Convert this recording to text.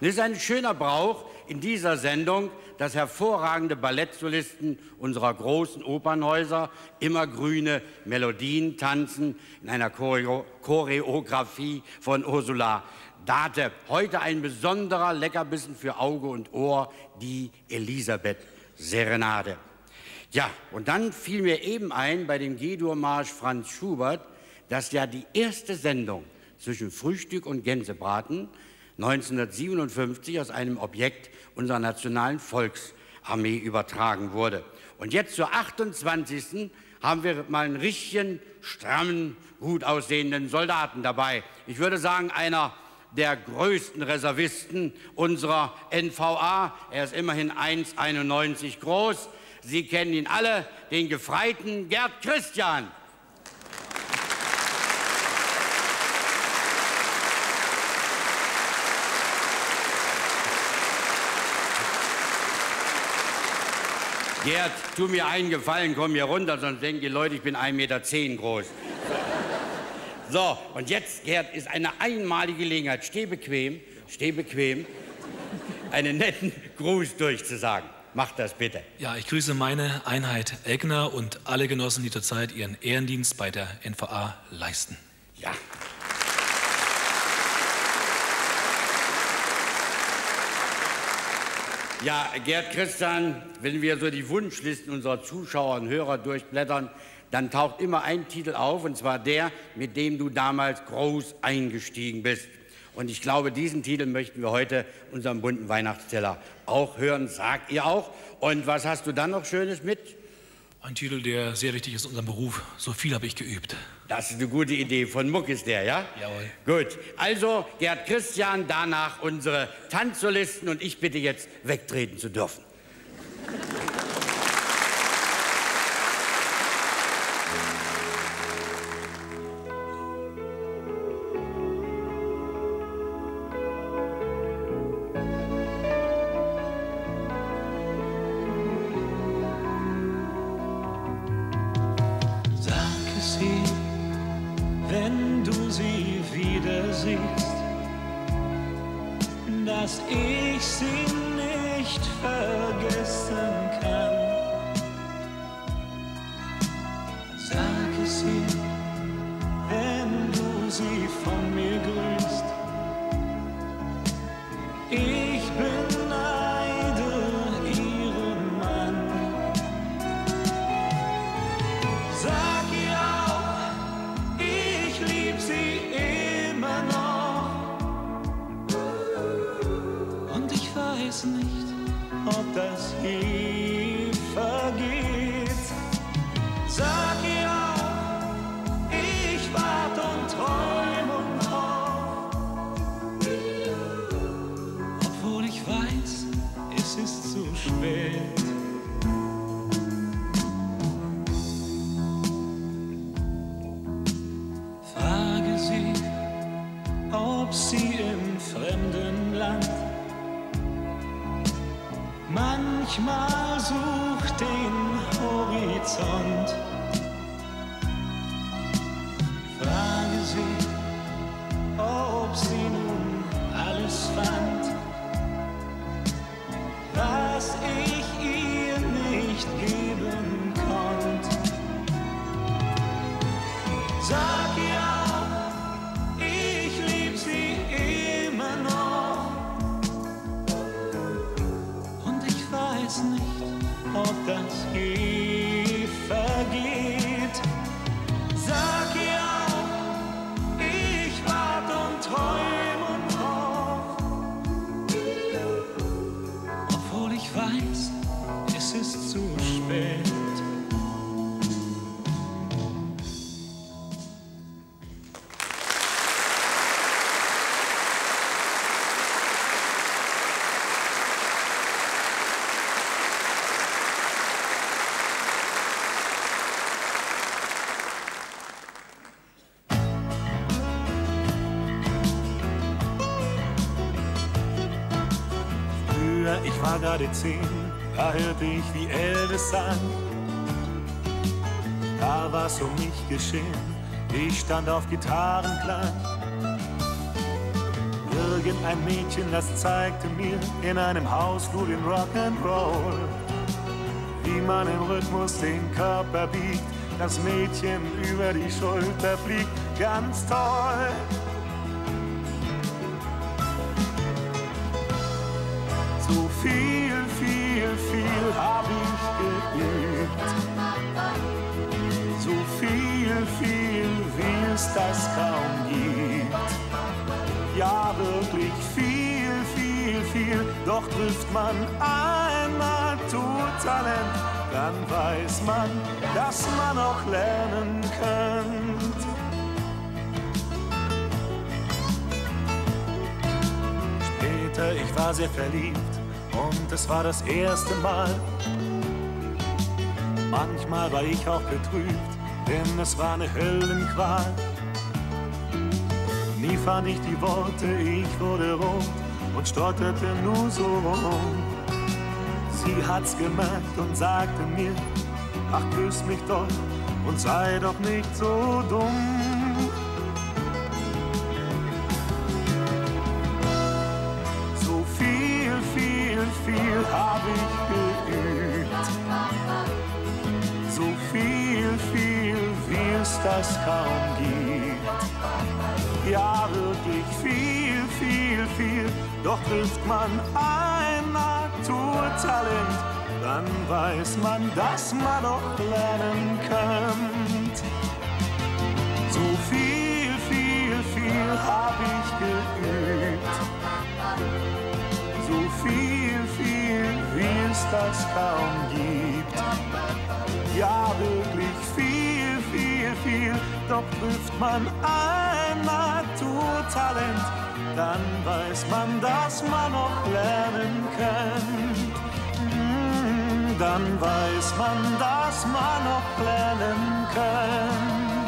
Und es ist ein schöner Brauch in dieser Sendung, dass hervorragende Ballettsolisten unserer großen Opernhäuser immer grüne Melodien tanzen in einer Choreo Choreografie von Ursula Date. Heute ein besonderer Leckerbissen für Auge und Ohr, die Elisabeth Serenade. Ja, und dann fiel mir eben ein bei dem G-Dur-Marsch Franz Schubert, dass ja die erste Sendung zwischen Frühstück und Gänsebraten 1957 aus einem Objekt unserer nationalen Volksarmee übertragen wurde. Und jetzt zur 28. haben wir mal einen richtigen, strammen, gut aussehenden Soldaten dabei. Ich würde sagen, einer der größten Reservisten unserer NVA. Er ist immerhin 1,91 groß. Sie kennen ihn alle, den Gefreiten Gerd Christian. Gerd, tu mir einen Gefallen, komm hier runter, sonst denken die Leute, ich bin 1,10 Meter groß. So, und jetzt, Gerd, ist eine einmalige Gelegenheit. Steh bequem, steh bequem, einen netten Gruß durchzusagen. Mach das bitte. Ja, ich grüße meine Einheit Egner und alle Genossen, die zurzeit ihren Ehrendienst bei der NVA leisten. Ja. Ja, Gerd Christian, wenn wir so die Wunschlisten unserer Zuschauer und Hörer durchblättern, dann taucht immer ein Titel auf, und zwar der, mit dem du damals groß eingestiegen bist. Und ich glaube, diesen Titel möchten wir heute unserem bunten Weihnachtsteller auch hören. Sagt ihr auch. Und was hast du dann noch Schönes mit? Ein Titel, der sehr wichtig ist in unserem Beruf. So viel habe ich geübt. Das ist eine gute Idee. Von Muck ist der, ja? Jawohl. Gut. Also, Gerd Christian, danach unsere Tanzsolisten und ich bitte jetzt wegtreten zu dürfen. sie, wenn du sie wieder siehst, dass ich sie nicht vergessen kann. Gottes Hilfe gibt. Sag ihr Manchmal sucht den Horizont. Gerade zehn, da hörte ich, wie Elvis sang. Da war's um mich geschehen, ich stand auf Gitarrenklang. irgendein Mädchen, das zeigte mir in einem Haus nur den Rock'n'Roll. Wie man im Rhythmus den Körper biegt, das Mädchen über die Schulter fliegt, ganz toll. Viel, viel, viel hab ich geübt. So viel, viel, wie es das kaum gibt. Ja, wirklich viel, viel, viel. Doch trifft man ein Naturtalent, dann weiß man, dass man auch lernen könnte. Später, ich war sehr verliebt und es war das erste Mal. Manchmal war ich auch betrübt, denn es war eine Höllenqual. Nie fand ich die Worte, ich wurde rot und stotterte nur so rum. Sie hat's gemerkt und sagte mir, ach küss mich doch und sei doch nicht so dumm. Hab ich geübt. So viel, viel, wie es das kaum gibt. Ja, wirklich viel, viel, viel. Doch trifft man ein Naturtalent, dann weiß man, dass man auch lernen könnte. So viel, viel, viel hab ich geübt. Das kaum gibt. Ja, wirklich viel, viel, viel. Doch trifft man ein Naturtalent, dann weiß man, dass man auch lernen kann. Mm, Dann weiß man, dass man auch lernen kann.